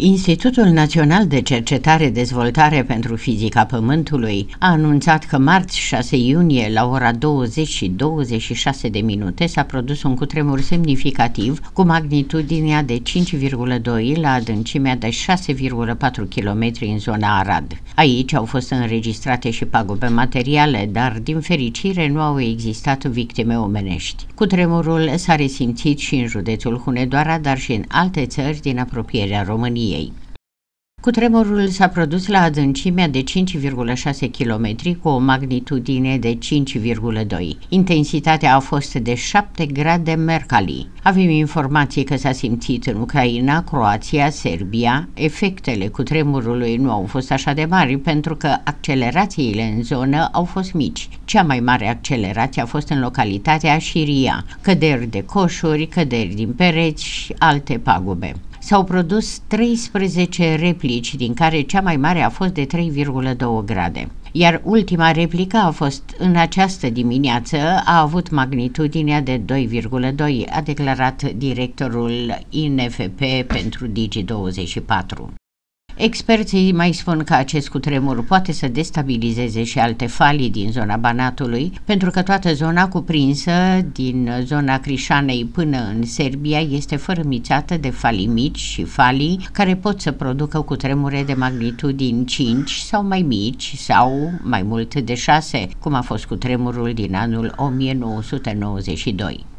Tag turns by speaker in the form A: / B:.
A: Institutul Național de Cercetare Dezvoltare pentru Fizica Pământului a anunțat că marți 6 iunie la ora 20 și 26 de minute s-a produs un cutremur semnificativ cu magnitudinea de 5,2 la adâncimea de 6,4 km în zona Arad. Aici au fost înregistrate și pagube materiale, dar din fericire nu au existat victime omenești. Cutremurul s-a resimțit și în județul Hunedoara, dar și în alte țări din apropierea României. României. Cutremurul s-a produs la adâncimea de 5,6 km cu o magnitudine de 5,2. Intensitatea a fost de 7 grade Mercalli. Avem informații că s-a simțit în Ucraina, Croația, Serbia. Efectele cutremurului nu au fost așa de mari pentru că accelerațiile în zonă au fost mici. Cea mai mare accelerație a fost în localitatea Șiria, căderi de coșuri, căderi din pereți și alte pagube. S-au produs 13 replici, din care cea mai mare a fost de 3,2 grade. Iar ultima replică a fost în această dimineață, a avut magnitudinea de 2,2, a declarat directorul INFP pentru Digi24. Experții mai spun că acest cutremur poate să destabilizeze și alte falii din zona Banatului, pentru că toată zona cuprinsă din zona Crișanei până în Serbia este fărâmițată de falii mici și falii care pot să producă cutremure de magnitudini 5 sau mai mici sau mai mult de 6, cum a fost cutremurul din anul 1992.